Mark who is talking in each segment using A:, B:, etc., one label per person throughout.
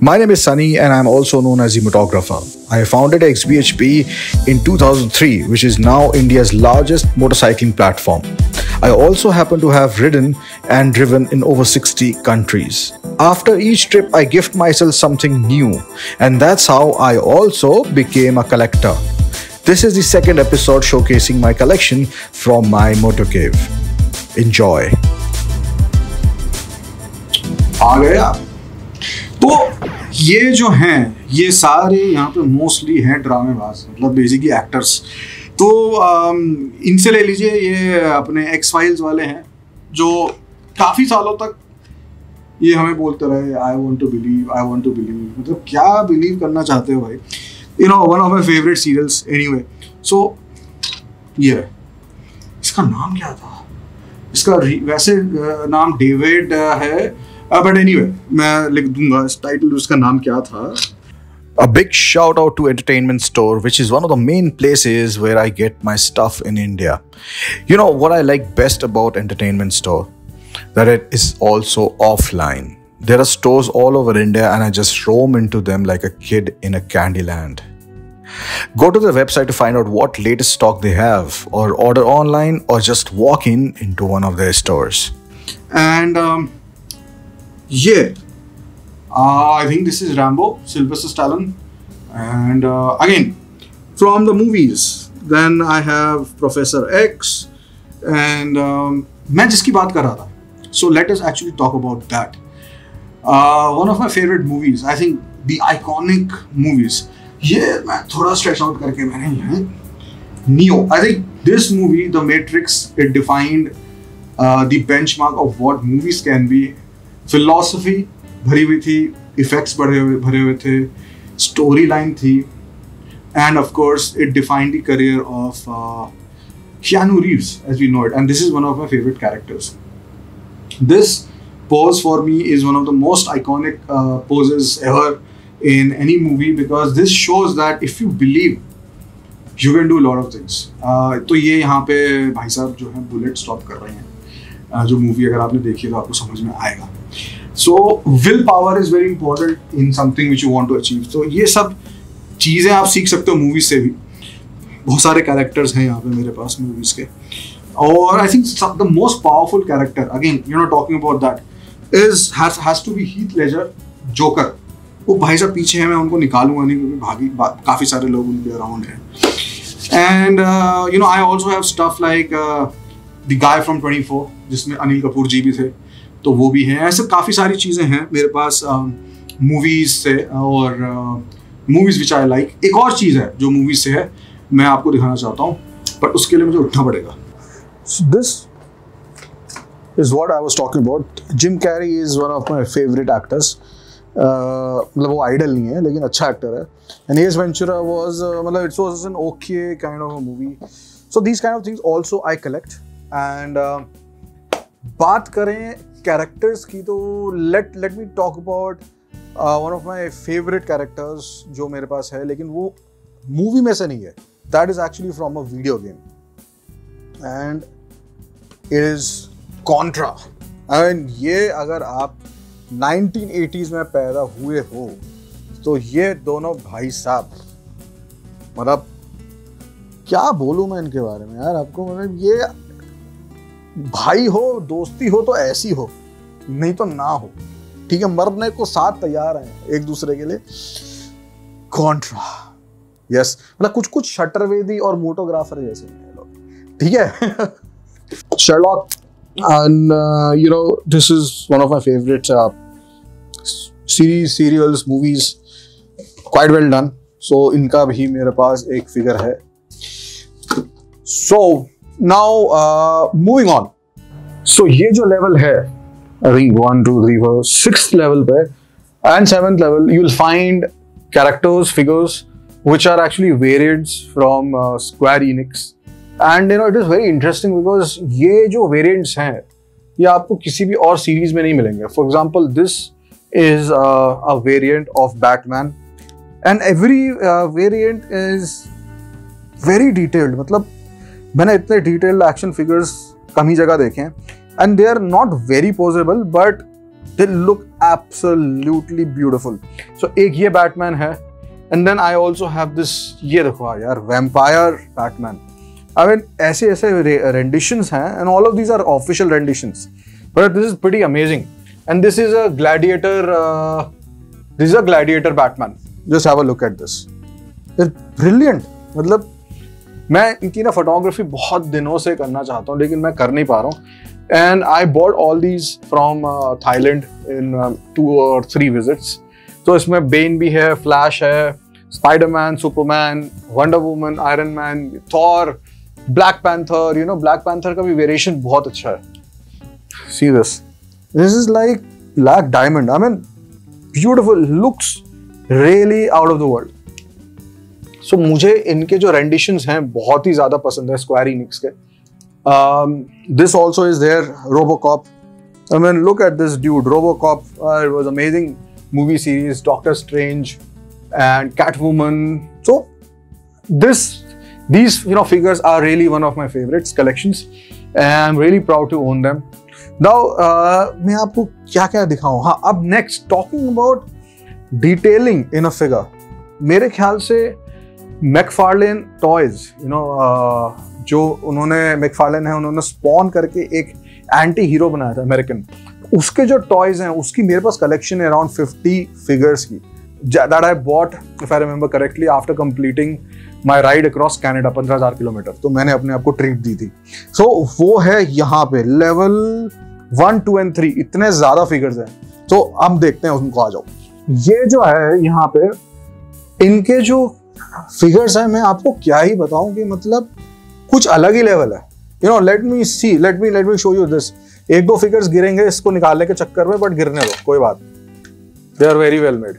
A: My name is Sunny and I'm also known as cinematographer. I founded XBHP in 2003, which is now India's largest motorcycling platform. I also happen to have ridden and driven in over 60 countries. After each trip, I gift myself something new, and that's how I also became a collector. This is the second episode showcasing my collection from my motor cave. Enjoy.
B: आ गए आप तो ये जो हैं, ये सारे यहाँ पे मोस्टली हैं ड्रामेबाज मतलब बेसिकली एक्टर्स तो इनसे ले लीजिए, ये अपने एक्स फाइल्स वाले हैं, जो काफ़ी सालों तक ये हमें बोलते रहे I want to believe I want to believe मतलब क्या बिलीव करना चाहते हो भाई? You know one of my favourite serials anyway so ये इसका नाम क्या था? इसका वैसे नाम डेविड है। बट एनीवे मैं लिख दूंगा इस टाइटल उसका नाम क्या था
A: A big shout out to Entertainment Store, which is one of the main places where I get my stuff in India. You know what I like best about Entertainment Store? That it is also offline. There are stores all over India, and I just roam into them like a kid in a candy land. Go to the website to find out what latest stock they have, or order online, or just walk in into one of their stores.
B: and ये I think this is Rambo Sylvester Stallone and again from the movies then I have professor X and मैं जिसकी बात कर रहा था। So let us actually talk about that one of my favourite movies I think the iconic movies ये मैं थोड़ा stretch out करके मैंने यहाँ Neo. I think this movie, The Matrix, it defined uh, the benchmark of what movies can be. Philosophy भरी हुई थी, effects भरे हुए भरे हुए थे, storyline थी, and of course it defined the career of uh, Keanu Reeves as we know it, and this is one of my favorite characters. This pose for me is one of the most iconic uh, poses ever in any movie because this shows that if you believe you you can do lot of things तो ये यहाँ पे भाई साहब जो है bullet stop कर रहे हैं uh, जो मूवी अगर आपने देखी है तो आपको समझ में आएगा so will power is very important in something which you want to achieve तो ये सब चीज़ें आप सीख सकते हो मूवीज़ से भी। बहुत सारे कैरेक्टर्स हैं यहाँ पे मेरे पास मूवीज़ के। और I think the most powerful character again you know talking about that is has to be Heath Ledger Joker वो भाई साहब पीछे हैं, मैं उनको निकालूँगा नहीं क्योंकि भागी काफ़ी सारे लोग उनके अराउंड हैं। And you know I also have stuff like the guy from 24 जिसमें अनिल कपूर जी भी थे तो वो भी हैं। ऐसे काफ़ी सारी चीज़ें हैं मेरे पास मूवीज़ से और मूवीज़ विच आई लाइक एक और चीज़ है जो मूवीज़ से है मैं आपको दिखाना चाहता हूँ बट उसके लिए मुझे उठना पड़ेगा।
A: Is what I was talking about. Jim Carrey is one of my favorite actors. Uh, मतलब वो आइडल नहीं है लेकिन अच्छा एक्टर है। एंड एस वेंचुरा वाज मतलब it's was an okay kind of a movie so these kind of things also I collect and बात करें कैरेक्टर्स की तो let let me talk about one of my favourite characters जो मेरे पास है, लेकिन वो मूवी में से नहीं है। That is actually from a video game and it is Contra mean ये अगर आप 1980s में पैदा हुए हो तो ये दोनों भाई साहब मतलब क्या बोलूँ मैं इनके बारे में यार, आपको मतलब ये भाई हो दोस्ती हो तो ऐसी हो नहीं तो ना हो ठीक है मरने को साथ तैयार हैं एक दूसरे के लिए कॉन्ट्रा यस मतलब कुछ कुछ शटरवेदी और मोटोग्राफर जैसे ठीक है you know this is one of my favorite uh, s- series, serials, movies. Quite well done. So इनका भी मेरे पास एक फिगर है. सो So now moving on so ये जो लेवल है रिंग वन सिक्स लेवल पे and seventh level you will find characters figures which are actually variants from Square Enix and you know it is very interesting because ये जो variants हैं, ये आपको किसी भी और सीरीज़ में नहीं मिलेंगे. For example this is a variant of Batman and every variant is very detailed मतलब मैंने इतने डिटेल्ड एक्शन फिगर्स कम ही जगह देखे हैं। And they are not very posable but they look absolutely beautiful so एक ये बैटमैन है and then I also have this ये देखो यार वैम्पायर बैटमैन आई मीन ऐसे ऐसे रेंडिशंस हैं and all of these are official renditions but this is pretty amazing and this is a gladiator this is a gladiator Batman just have a look at this brilliant मतलब मैं इनकी ना photography बहुत दिनों से करना चाहता हूँ, लेकिन मैं कर नहीं पा रहा हूँ। And I bought all these from Thailand in two और थ्री विजिट्स तो इसमें बेन भी है फ्लैश है Spiderman Superman Wonder Woman Iron Man Thor Black Panther you know Black Panther का भी वेरिएशन बहुत अच्छा है। See this this is like black diamond I mean beautiful looks really out of the world so so, मुझे इनके जो rendition हैं बहुत ही ज़्यादा पसंद है स्क्वायर इनिक्स के। This also is there Robocop I mean look at this dude Robocop was amazing movie series Doctor Strange and Cat Woman so this these you know figures are really one of my favourites collection I am really proud to own them now मैं आपको क्या क्या दिखाऊँ? हाँ अब next talking about detailing in a figure मेरे ख्याल से मैकफार्लेन टॉयज यू नो जो उन्होंने मैकफार्लिन है उन्होंने स्पॉन करके एक एंटी हीरो बनाया था अमेरिकन उसके जो टॉयज हैं उसकी मेरे पास कलेक्शन है अराउंड फिफ्टी फिगर्स की। That I bought if I remember correctly after completing my ride across Canada पंद्रह हज़ार किलोमीटर तो मैंने अपने आप को ट्रीट दी थी। सो so, वो है यहाँ पे level one two and three इतने ज़्यादा फिगर्स हैं। तो अब देखते हैं उनको आ जाओ। ये जो है यहाँ पे इनके जो फिगर्स हैं मैं आपको क्या ही बताऊँ कि मतलब कुछ अलग ही लेवल है। You know let me see let me let me show you this एक दो फिगर्स गिरेंगे इसको निकालने के चक्कर में बट गिरने दो कोई बात they are very well made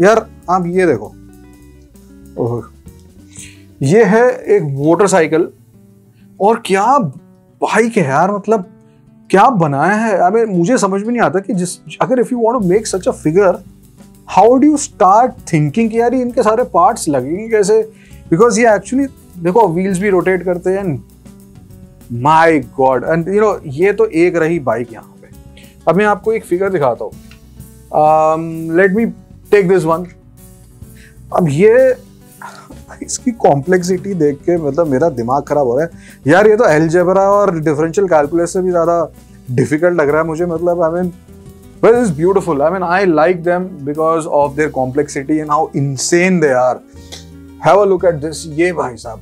A: यार आप ये देखो। ओह। ये है एक मोटरसाइकिल और क्या बाइक है यार मतलब क्या बनाया है? अबे मुझे समझ में नहीं आता कि जिस अगर if you want to make such a figure how do you start thinking यार इनके सारे पार्ट्स लगेंगे कैसे? बिकॉज़ ये एक्चुअली देखो व्हील्स भी रोटेट करते हैं। My god and you know ये तो एक रही बाइक यहाँ पे। अब मैं आपको एक फिगर दिखाता हूँ। Let me take this one अब ये, इसकी कॉम्प्लेक्सिटी देख के मतलब मेरा दिमाग खराब हो रहा है। यार ये तो एलजेबरा और डिफरेंशियल कैलकुलस से भी ज़्यादा डिफ़िकल्ट लग रहा है मुझे। मतलब I mean But it's beautiful. I mean, I like them because of their complexity and how insane they are. Have a look at this. Ye bhai sahab.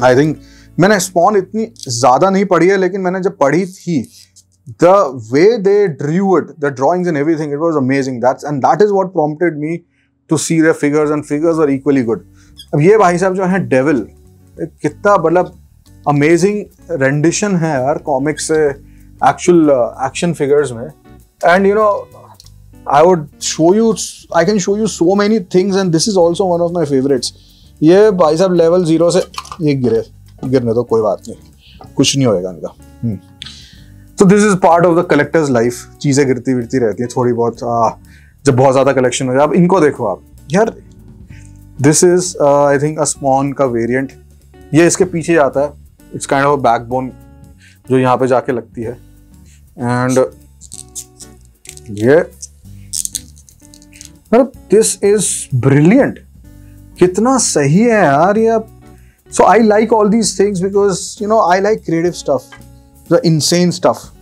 A: I think मैंने Spawn इतनी ज़्यादा नहीं पढ़ी है लेकिन मैंने जब पढ़ी थी the way they drew it the drawings and everything it was amazing that's and that is what prompted me to see the figures and figures are equally good अब ये भाई साहब जो है डेविल कितना मतलब अमेजिंग रेंडिशन है यार कॉमिक्स एक्चुअल एक्शन फिगर्स में and you know i would show you i can show you so many things and this is also one of my favorites. ये भाई साहब लेवल ज़ीरो से ये गिरे गिरने तो कोई बात नहीं। कुछ नहीं होएगा इनका। तो this is part of the collectors life चीज़ें गिरती विरती रहती हैं थोड़ी बहुत। आ, जब बहुत ज़्यादा कलेक्शन हो जाए। अब इनको देखो आप। यार this is I think a Spawn का वेरिएंट ये इसके पीछे जाता है। इट्स काइंड ऑफ़ बैकबोन जो यहाँ पे जाके लगती है। एंड ये। दिस इज़ ब्रिलियंट कितना सही है यार ये so I like all these things because you know I like creative stuff the insane stuff